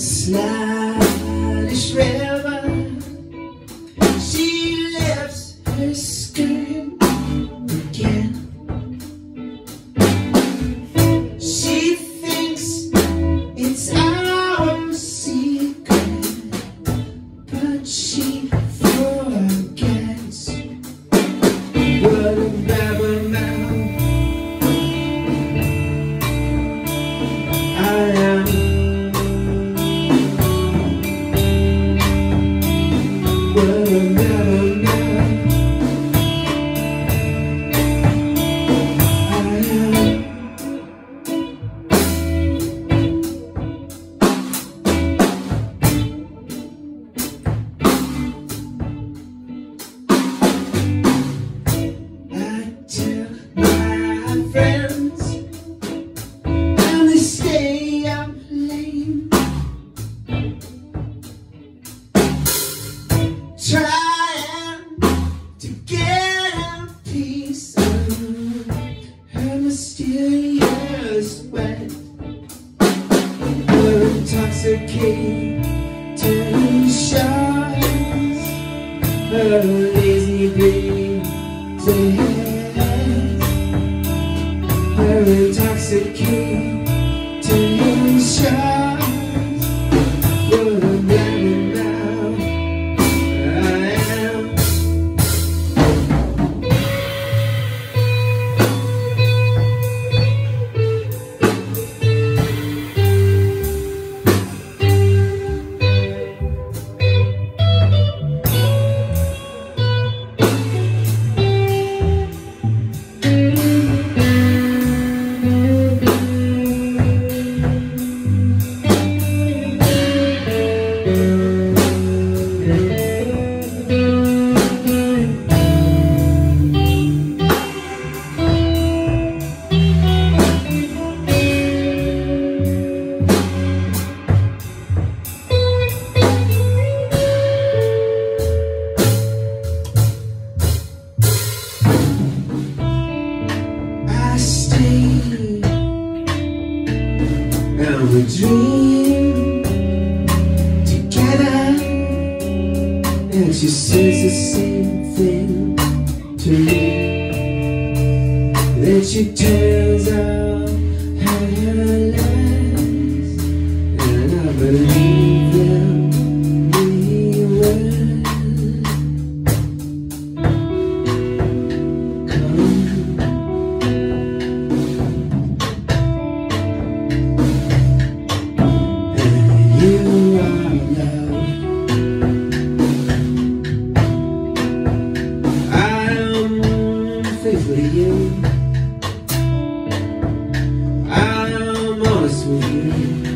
Sluttish river She lifts her skirt again. She thinks it's our secret But she intoxications Her lazy breezes Her intoxications and we dream together. And she says the same thing to me. Then she tells out her lies And I believe I'm honest with you.